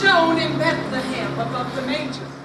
Shown in Bethlehem above the manger.